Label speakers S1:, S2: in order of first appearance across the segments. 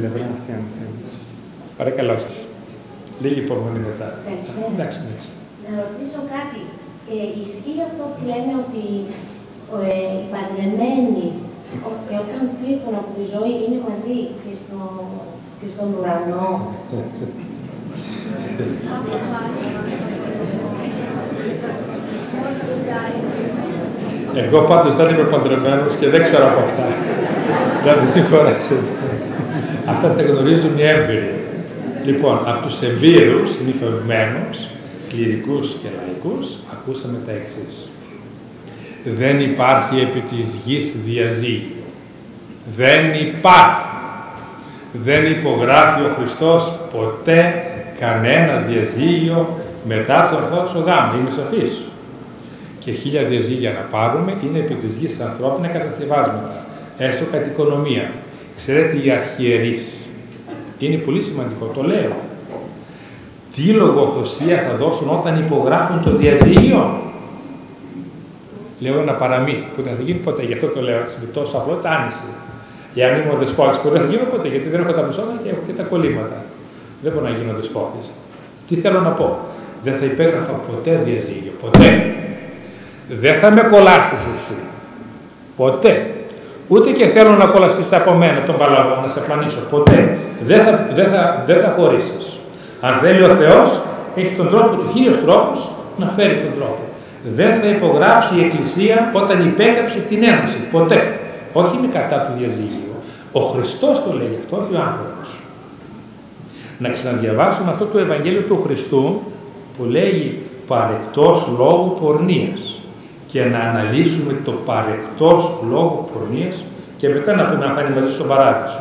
S1: πλευρά αυτή, αν θέλεις. Παρακαλώ σας. Λίγη υπομονή μετά. Εντάξει, εντάξει.
S2: Να ρωτήσω κάτι. Ε, ισχύει αυτό που λένε ότι ε, οι παντρεμένοι ότι όταν φύγουν από τη ζωή είναι μαζί και, στο, και στον ουρανό;
S1: Εγώ πάντως δεν είμαι παντρεμένος και δεν ξέρω από αυτά. Δεν με συγχωρέσετε. Αυτά τα γνωρίζουν οι έμπειροι. Λοιπόν, από τους εμπειρούς, νυφευμένους, κληρικούς και λαϊκούς, ακούσαμε τα εξής. Δεν υπάρχει επί της γης διαζύγιο. Δεν υπάρχει. Δεν υπογράφει ο Χριστός ποτέ κανένα διαζύγιο μετά τον Ορθόδοξο γάμο. Είμαι σαφής. Και χίλια διαζύγια να πάρουμε είναι επί της γης ανθρώπινα κατασκευάσματα. Έστω κατ' οικονομία. Ξέρετε, οι αρχιερείς είναι πολύ σημαντικό, το λέω. Τι λογοθοσία θα δώσουν όταν υπογράφουν το διαζύγιο; Λέω ένα παραμύθι που δεν θα γίνει ποτέ, γι' αυτό το λέω έτσι με τόσο απλό, άνηση. αν είμαι ο δεσπότη που δεν θα γίνω ποτέ, γιατί δεν έχω τα μισόνα και έχω και τα κολλήματα. Δεν μπορώ να γίνω δεσπότη. Τι θέλω να πω; Δεν θα υπέγραφα ποτέ διαζύγιο. Ποτέ. Δεν θα με κολλάσεις εσύ. Ποτέ. Ούτε και θέλω να κολλαστεί από μένα τον παλαβό, να σε πλανήσω. Ποτέ. Δεν θα, δεν θα, δεν θα χωρίσεις. Αν θέλει ο Θεός, έχει τον τρόπο του, χίλιου τρόπους να φέρει τον τρόπο. Δεν θα υπογράψει η Εκκλησία όταν υπέγραψε την ένωση. Ποτέ. Όχι είναι κατά του διαζύγιο. Ο Χριστός το λέει αυτό, όχι ο άνθρωπος. Να ξαναδιαβάσουμε αυτό το Ευαγγέλιο του Χριστού που λέει παρεκτός λόγου πορνείας και να αναλύσουμε το παρεκτός λόγο πορνείας και μετά να πούμε αν θα είναι μαζί στον παράδεισο.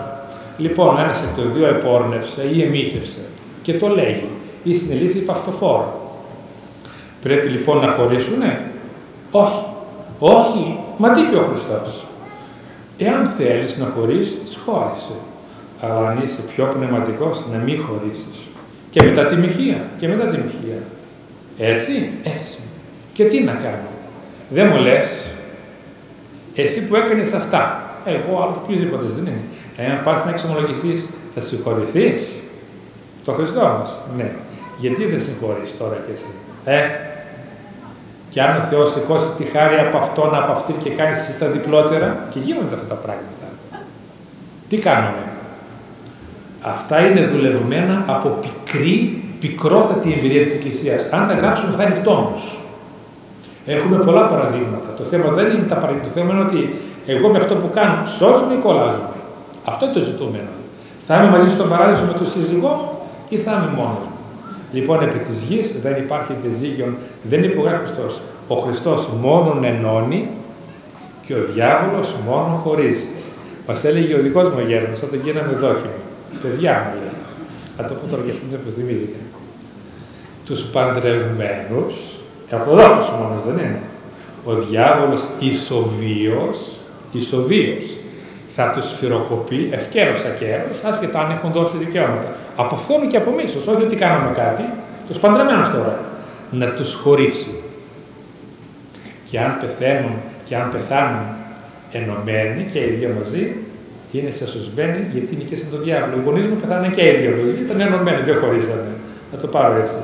S1: Λοιπόν, ένα εκ των δύο επόρνευσε ή εμίχευσε και το λέγει ή συνελήφθη υπαυτοφόρο. Πρέπει λοιπόν να χωρίσουνε; Όχι. Όχι. Μα τι είπε ο Χριστός; Εάν θέλεις να χωρίσεις, χώρισε. Αλλά αν είσαι πιο πνευματικός, να μην χωρίσεις. Και μετά τη μοιχεία. Και μετά τη μοιχεία. Έτσι, έτσι. Και τι να κάνω; Δεν μου λες, εσύ που έκανες αυτά, εγώ άλλο οποιοδήποτε δεν είναι. Εάν πας να εξομολογηθείς, θα συγχωρηθείς. Το Χριστό μας, ναι. Γιατί δεν συγχωρείς τώρα κι εσύ. Ε, και αν ο Θεός σηκώσει τη χάρη από αυτόν, από αυτή και κάνει εσύ τα διπλότερα, και γίνονται αυτά τα πράγματα. Τι κάνουμε; Αυτά είναι δουλευμένα από πικρή, πικρότατη εμπειρία της Εκκλησίας. Αν τα γράψουμε θα είναι τόμος. Έχουμε πολλά παραδείγματα. Το θέμα δεν είναι τα παραδείγματα. Το θέμα είναι ότι εγώ με αυτό που κάνω σώζομαι ή κολλάζομαι. Αυτό είναι το ζητούμενο. Θα είμαι μαζί στον παράδεισο με τον σύζυγό μου ή θα είμαι μόνος μου; Λοιπόν, επί της γης δεν υπάρχει διαζύγιο, δεν υπογράφει Χριστός. Ο Χριστός μόνον ενώνει και ο διάβολος μόνο χωρίζει. Μας έλεγε ο δικός μου γέρονο όταν γίναμε δόχυμοι. Παιδιά μου λέει. Θα το πω τώρα και αυτό που θυμήθηκα. Τους παντρευμένους Καθοδότης μόνος δεν είναι. Ο διάβολος ισοβίος, ισοβίος, θα τους σφυροκοπεί ευκαίρος ακαίρος, άσχετα αν έχουν δώσει δικαιώματα. Από αυτόν και από μίσος, όχι ότι κάναμε κάτι, τους παντρεμένους τώρα, να τους χωρίσει. Και αν πεθαίνουν, και αν πεθάνουν ενωμένοι και οι δύο μαζί, είναι σωσμένοι γιατί νικήσαν τον διάβολο. Οι γονείς μου πεθάνουν και οι δύο μαζί, ήταν ενωμένοι, δεν χωρίσανε. Να το πάρω έτσι.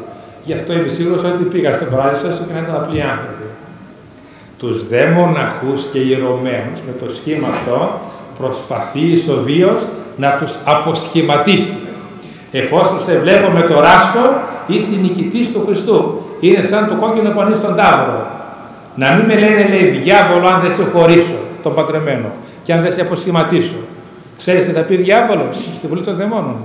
S1: Γι' αυτό είμαι σίγουρος ότι πήγα στον παράδεισο έστω και να ήταν απλοί άνθρωποι. Τους δε μοναχούς και ιερωμένους με το σχήμα αυτό προσπαθείς ισοβίως να τους αποσχηματίσεις. Εφόσον σε βλέπω με το ράσο, είσαι νικητής του Χριστού. Είναι σαν το κόκκινο πανί στον τάβρο. Να μην με λένε, λέει, διάβολο αν δεν σε χωρίσω, τον πατρεμένο, και αν δεν σε αποσχηματίσω. Ξέρεις τι θα πει διάβολος στην βουλή των δαιμόνων;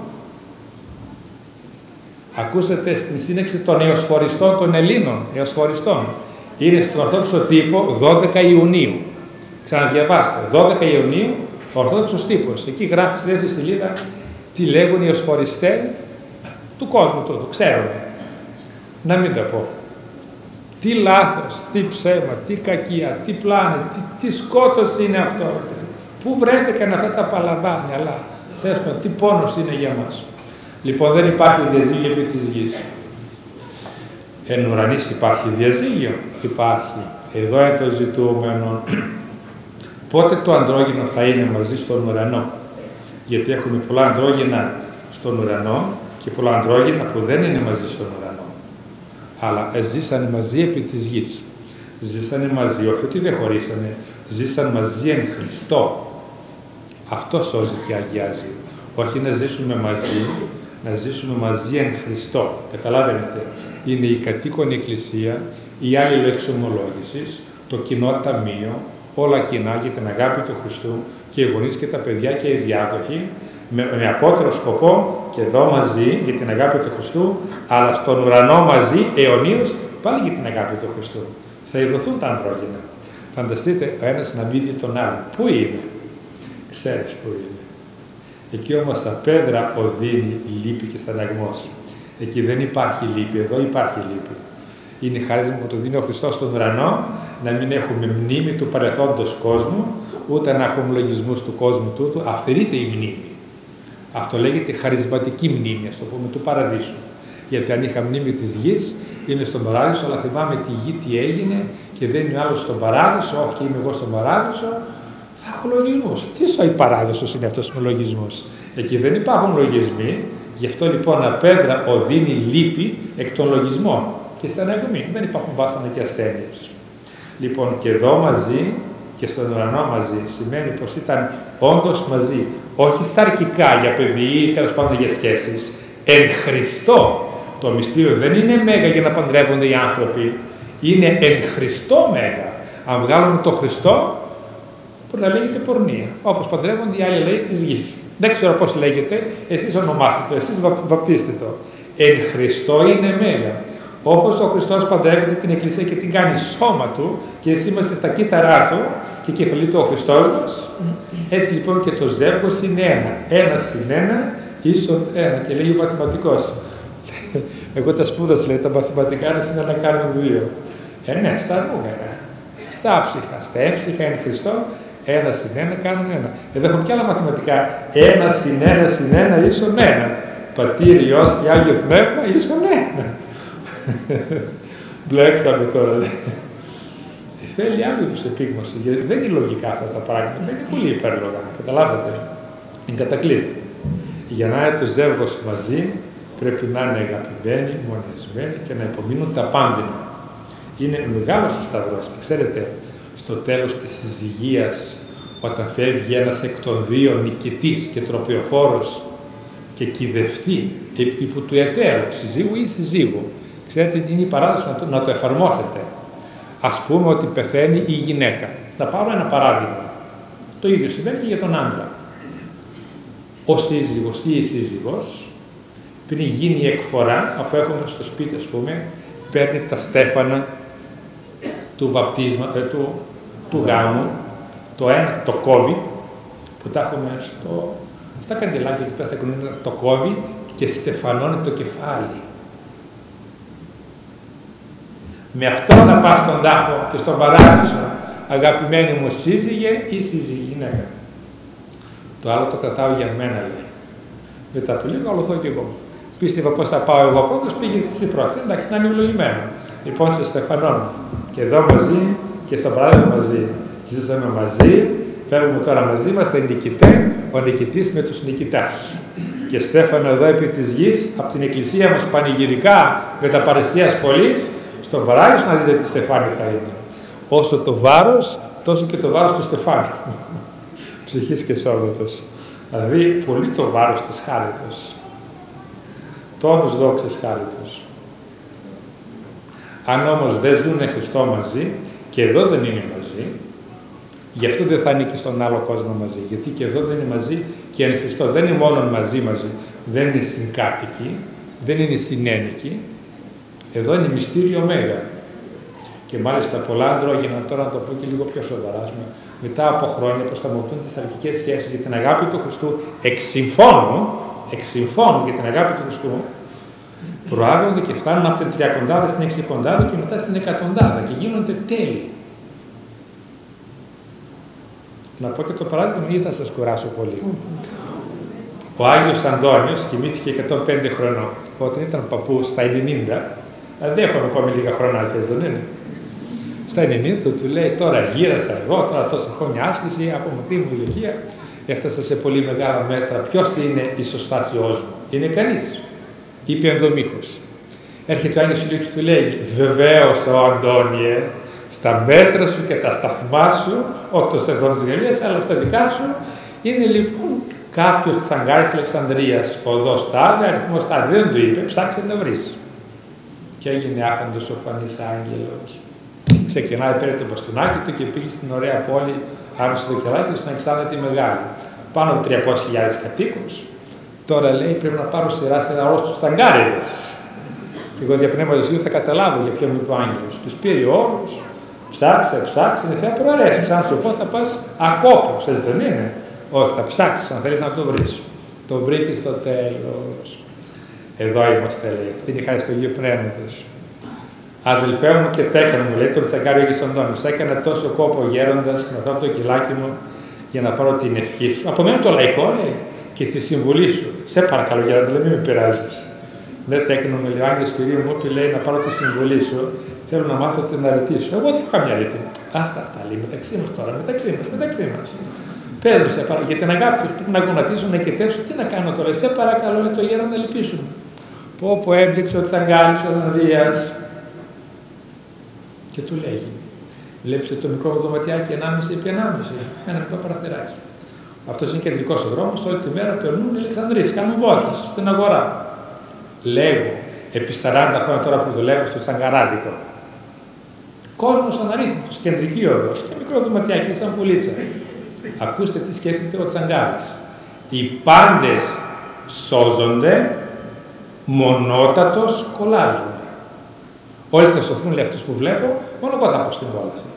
S1: Ακούσατε στην σύνεξη των εωσφοριστών των Ελλήνων, εωσφοριστών. Είναι στον Ορθόδοξο τύπο 12 Ιουνίου. Ξαναδιαβάστε. 12 Ιουνίου, Ορθόδοξος τύπος. Εκεί γράφει στη δεύτερη σελίδα τι λέγουν οι εωσφοριστές του κόσμου του. Ξέρουν. Να μην τα πω. Τι λάθος, τι ψέμα, τι κακία, τι πλάνη, τι, τι σκότος είναι αυτό. Πού βρέθηκαν αυτά τα παλαβά μυαλά. τι πόνος είναι για μας. Λοιπόν, δεν υπάρχει διαζύγιο επί της γης. Εν ουρανής υπάρχει διαζύγιο. Υπάρχει. Εδώ είναι το ζητούμενο. Πότε το αντρόγινο θα είναι μαζί στον ουρανό; Γιατί έχουμε πολλά αντρόγυνα στον ουρανό και πολλά αντρόγυνα που δεν είναι μαζί στον ουρανό. Αλλά ζήσανε μαζί επί της γης. Ζήσανε μαζί, όχι ότι δεν χωρίσανε, ζήσαν μαζί εν Χριστώ. Αυτό σώζει και αγιάζει. Όχι να ζήσουμε μαζί, να ζήσουμε μαζί εν Χριστώ. Καταλάβαινετε, είναι η κατοίκον εκκλησία, η άλλη εξομολόγηση, το κοινό ταμείο, όλα κοινά για την αγάπη του Χριστού και οι γονείς και τα παιδιά και οι διάδοχοι με, με απότερο σκοπό και εδώ μαζί για την αγάπη του Χριστού, αλλά στον ουρανό μαζί αιωνίως πάλι για την αγάπη του Χριστού. Θα ειδωθούν τα αντρόγυνα. Φανταστείτε ο ένας να μην δει τον άλλον. Πού είναι; Ξέρεις πού είναι. Εκεί όμως απέδρα οδύνη λύπη και στεναγμός. Εκεί δεν υπάρχει λύπη, εδώ υπάρχει λύπη. Είναι χάρισμα που το δίνει ο Χριστός στον ουρανό, να μην έχουμε μνήμη του παρελθόντος κόσμου, ούτε να έχουμε λογισμούς του κόσμου τούτου, αφαιρείται η μνήμη. Αυτό λέγεται χαρισματική μνήμη, ας το πούμε, του παραδείσου. Γιατί αν είχα μνήμη της γης, είμαι στον παράδεισο, αλλά θυμάμαι τη γη τι έγινε και δεν είναι άλλος στον παράδεισο, όχι και είμαι εγώ στον παράδεισο, θα έχω λογισμού. Τι σοϊ παράδεισο είναι αυτός ο λογισμός; Εκεί δεν υπάρχουν λογισμοί, γι' αυτό λοιπόν απέδρα οδύνει λύπη εκ των λογισμών και στεναγμή. Δεν υπάρχουν βάσανα και ασθένειες. Λοιπόν, και εδώ μαζί και στον ουρανό μαζί σημαίνει πως ήταν όντως μαζί, όχι σαρκικά για παιδί ή τέλος πάντων για σχέσεις, εν Χριστώ. Το μυστήριο δεν είναι μέγα για να παντρεύονται οι άνθρωποι, είναι εν Χριστώ μέγα. Αν βγάλουμε το Χριστό, μπορεί να λέγεται πορνεία, όπως παντρεύονται οι άλλοι λέει της γης. Δεν ξέρω πώς λέγεται, εσείς ονομάστε το, εσείς βαπτίστε το. Εν Χριστώ είναι μέγα. Όπως ο Χριστός παντρεύεται την Εκκλησία και την κάνει σώμα Του και εσύ είμαστε τα κύτταρά Του και κεφαλή Του ο Χριστός μας, έτσι λοιπόν και το ζεύγος είναι ένα. Ένα συν ένα ίσον ένα. Και λέει ο μαθηματικός. Εγώ τα σπούδασα, λέει, τα μαθηματικά είναι να κάνουν δύο. Ε, ναι, στα νούμερα. Στα ψυχα, στα έμψυχα εν Χριστώ, ένα συν ένα κάνουν ένα. Εδώ έχουμε και άλλα μαθηματικά. Ένα συν ένα συν ένα ίσον ένα. Πατήρ, Υιός και Άγιο Πνεύμα ίσον ένα. Μπλέξαμε τώρα, λέει. Θέλει άλλη τους επίγνωση, γιατί δεν είναι λογικά αυτά τα πράγματα, δεν είναι πολύ υπέρλογα, καταλάβατε. Είναι κατακλείδη. Για να είναι το ζεύγος μαζί, πρέπει να είναι αγαπημένοι, μονισμένοι και να υπομείνουν τα πάνδυνα. Είναι μεγάλος ο Σταυρός και ξέρετε, στο τέλος της συζυγίας, όταν φεύγει ένας εκ των δύο νικητής και τροπιοφόρος και κυδευτεί υπό του εταίρου, συζύγου ή συζύγου, Ξέρετε τι είναι η παράδοση να το, να το εφαρμόσετε. Ας πούμε ότι πεθαίνει η γυναίκα. Θα πάρω ένα παράδειγμα. Το ίδιο συμβαίνει και για τον άντρα. Ο σύζυγος ή η σύζυγος, πριν γίνει η εκφορά, αφού έχουμε στο σπίτι, ας πούμε, παίρνει τα στέφανα του βαπτίσμα, ε, του, του γάμου, το ένα, το κόβει, που τα έχουμε στο, στα καντιλάκια και στα το κόβει και στεφανώνει το κεφάλι. Με αυτό να πας στον τάφο και στον παράδεισο, αγαπημένη μου σύζυγε ή σύζυγη γυναίκα. Το άλλο το κρατάω για μένα, λέει. Μετά από λίγο αλωθώ κι εγώ. Πίστευα πώ θα πάω εγώ πρώτο, πήγες εσύ πρώτα. Εντάξει, να είναι ευλογημένο. Λοιπόν, σε στεφανώνω. Και εδώ μαζί και στον παράδεισο μαζί. Ζήσαμε μαζί, φεύγουμε τώρα μαζί, είμαστε νικητέ, ο νικητής με τους νικητάς. Και Στέφανο εδώ επί της γης, από την εκκλησία μας πανηγυρικά με τα παρεσίας πολλής, στον παράδεισο να δείτε τι στεφάνι θα είναι. Όσο το βάρος, τόσο και το βάρος του στεφάνι. Ψυχής και σώματος. Δηλαδή, πολύ το βάρος της χάριτος. Τόνος δόξας χάριτος. Αν όμως δεν ζουν Χριστό μαζί, και εδώ δεν είναι μαζί, γι' αυτό δεν θα είναι και στον άλλο κόσμο μαζί. Γιατί και εδώ δεν είναι μαζί και εν Χριστώ δεν είναι μόνο μαζί μαζί, δεν είναι συγκάτοικοι, δεν είναι συνένικοι, εδώ είναι μυστήριο μέγα. Και μάλιστα πολλά αντρόγυνα, τώρα να το πω και λίγο πιο σοβαρά, μετά από χρόνια προσταμωτούν τις αρχικές σχέσεις για την αγάπη του Χριστού, εξυμφώνουν, εξυμφώνουν για την αγάπη του Χριστού, προάγονται και φτάνουν από την τριακοντάδα στην εξικοντάδα και μετά στην εκατοντάδα και γίνονται τέλειοι. Να πω και το παράδειγμα ή θα σας κουράσω πολύ. Ο Άγιος Αντώνιος κοιμήθηκε 105 χρονών όταν ήταν παππού στα 90 Δηλαδή έχουμε ακόμη λίγα χρόνια θες, δεν είναι; Στα 90 του λέει τώρα γύρασα εγώ, τώρα τόσα χρόνια άσκηση από μικρή μου ηλικία. έφτασα σε πολύ μεγάλα μέτρα. Ποιος είναι η σωστάσιό μου, Είναι κανείς. Είπε ενδομήχο. Έρχεται ο Άγιος Ηλίου και του λέει, Βεβαίως ο Αντώνιε, στα μέτρα σου και τα σταθμά σου, όχι το σερβόν τη Γαλλία, αλλά στα δικά σου, είναι λοιπόν κάποιος τσαγκάρι τη Αλεξανδρίας, οδό τάδε, αριθμός τάδε. Δεν του είπε, ψάξε να βρεις. Και έγινε άφαντο ο φανή άγγελος. Ξεκινάει πέρα το μπαστούνάκι του και πήγε στην ωραία πόλη άμεσα το κελάκι στον Αλεξάνδρα τη Μεγάλη. Πάνω από 300.000 κατοίκους. Τώρα λέει πρέπει να πάρω σειρά σε ένα όρος τους τσαγκάριδε. Και εγώ διαπνέμα του θα καταλάβω για ποιο μου είπε ο Άγγελος. Τους πήρε όρου, ψάξε, ψάξε, είναι θα προαιρέσει. Αν σου πω θα πα ακόπο, έτσι δεν είναι. Όχι, θα ψάξεις αν θέλεις να το βρεις. Το βρήκες στο τέλος. Εδώ είμαστε, λέει. Αυτή είναι η χάρη του Αγίου Πνεύματος. Αδελφέ μου και τέκνα μου, λέει τον τσακάριο και στον τόνο. Έκανα τόσο κόπο γέροντας να δω το κιλάκι μου για να πάρω την ευχή σου. Από μένα το λαϊκό, λέει, και τη συμβουλή σου. Σε παρακαλώ, για να μην με πειράζεις. Δεν τέκνο με λέει ο Άγγελο Κυρίου μου, λέει να πάρω τη συμβουλή σου. Θέλω να μάθω την αρετή σου. Εγώ δεν έχω καμιά αρετή. Άστα αυτά, λέει, μεταξύ μας τώρα, μεταξύ μας, μεταξύ μας. Πες σε παρακαλώ, για την αγάπη του να γονατίσουν και τέσσω, τι να κάνω τώρα, σε παρακαλώ, λέει το γέρο να λυπήσουν. Πω, πω έμπληξε ο τσαγκάλι Ανδρίας και του λέγει, βλέπεις το μικρό δωματιάκι 1,5 επί 1,5, ένα μικρό παραθυράκι. Αυτός είναι κεντρικός ο δρόμος, όλη τη μέρα περνούν οι Αλεξανδρίες, κάνουν βόλτες στην αγορά. Λέγω, επί 40 χρόνια τώρα που δουλεύω στο Τσαγκαράδικο, κόσμος αναρρύθμιτος, κεντρική οδό και μικρό δωματιάκι σαν πουλίτσα. Ακούστε τι σκέφτεται ο Τσαγκάρης. Οι πάντες σώζονται, μονότατος κολλάζουν. Όλοι θα σωθούν, λέει αυτούς που βλέπω, μόνο εγώ θα πω στην κόλαση.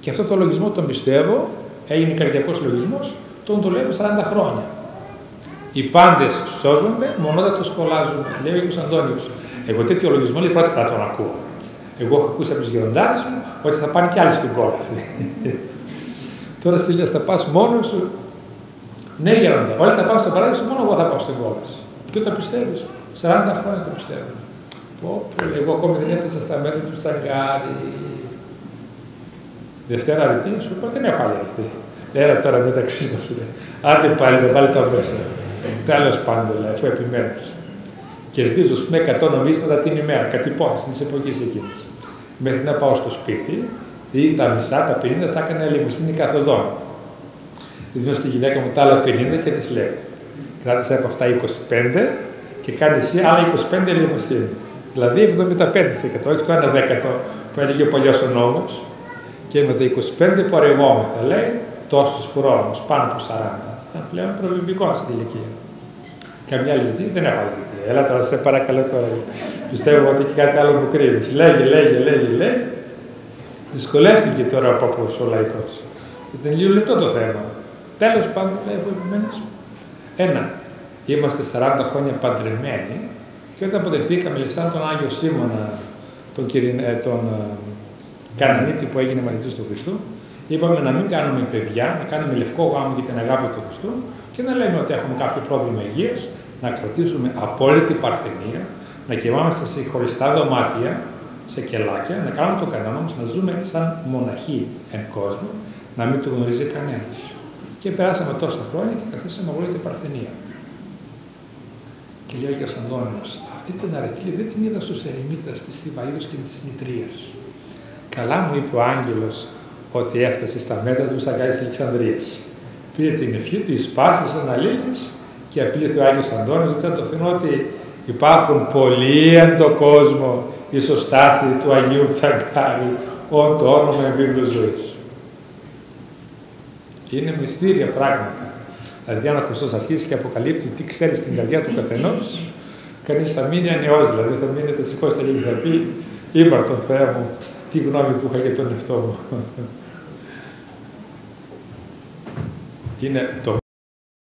S1: Και αυτό το λογισμό τον πιστεύω, έγινε καρδιακός λογισμός, τον δουλεύω 40 χρόνια. Οι πάντες σώζονται, μονότατος κολλάζουν. Λέει ο Ιωσήφ Αντώνιος. Εγώ τέτοιο λογισμό λέει πρώτη φορά τον ακούω. Εγώ έχω ακούσει από τους γεροντάδε μου ότι θα πάνε κι άλλοι στην κόλαση. Τώρα Σίλια θα πας μόνος σου. Ναι, γέροντα. Όλοι θα πάω στον παράδεισο, μόνο εγώ θα πάω στην κόλαση. Και το πιστεύεις. 40 χρόνια το πιστεύω. Πω, πω, εγώ ακόμη δεν έφτασα στα μέρη του Τσαγκάρι. Δευτέρα αρετή, σου είπα δεν έχω άλλη αρετή. Έλα τώρα μεταξύ μας. Άντε πάλι, δεν βάλει τα μέσα. Τέλος πάντων, λέει, αφού επιμένεις. Κερδίζω με 100 νομίσματα την ημέρα, κάτι υπόθεση της εποχής εκείνης. Μέχρι να πάω στο σπίτι, ή τα μισά, τα 50, τα έκανα λιμουσίνη καθοδόν. Δίνω στη γυναίκα μου τα άλλα 50 και της λέω. Κράτησα από αυτά 25 και κάνει εσύ άλλα 25 λιμουσίνη. Δηλαδή 75%, όχι το 1 δέκατο που έλεγε ο παλιός ο νόμος. Και με τα 25 που αρευόμεθα, λέει, τόσους χρόνου, πάνω από 40. Ήταν πλέον προβιμπικό στην ηλικία. Καμιά λεπτή δεν έχω άλλη Έλα τώρα, σε παρακαλώ τώρα. Πιστεύω ότι έχει κάτι άλλο που κρύβεις. Λέγε, λέγε, λέγε, λέγε. Δυσκολεύτηκε τώρα ο παππούς ο λαϊκός. Ήταν λίγο λεπτό το θέμα. Τέλος πάντων, λέει ο Ένα, είμαστε 40 χρόνια παντρεμένοι και όταν αποδεχθήκαμε σαν τον Άγιο Σίμωνα, τον, ε, τον ε, Κανανίτη που έγινε μαθητής του Χριστού, είπαμε να μην κάνουμε παιδιά, να κάνουμε λευκό γάμο για την αγάπη του Χριστού και να λέμε ότι έχουμε κάποιο πρόβλημα υγείας, να κρατήσουμε απόλυτη παρθενία, να κοιμάμαστε σε χωριστά δωμάτια σε κελάκια, να κάνουμε το κανόνας μας, να ζούμε σαν μοναχοί εν κόσμο, να μην το γνωρίζει κανένας. Και περάσαμε τόσα χρόνια και καθίσαμε όλη την Παρθενία. Και λέει ο Αγιος Αντώνιος, αυτή την αρετή δεν την είδα στους ερημίτες της Θηβαΐδος και της Μητρίας. Καλά μου είπε ο άγγελος ότι έφτασε στα μέτρα του Σαγκάης Αλεξανδρίας. Πήρε την ευχή του, εισπάσε αναλύλες και απειλήθηκε ο Άγιος Αντώνιος, και το θυμό ότι υπάρχουν πολλοί εν το κόσμο ισοστάση του Αγίου Τσαγκάρη, όν το όνομα εν βίβλος ζωής. Είναι μυστήρια πράγματα. Δηλαδή, αν ο Χριστός αρχίσει και αποκαλύπτει τι ξέρει στην καρδιά του καθενός, κανείς θα μείνει ανιό, δηλαδή θα μείνετε σηκώστε και θα πει: Είπα τον Θεό μου, τι γνώμη που είχα για τον εαυτό μου. Είναι το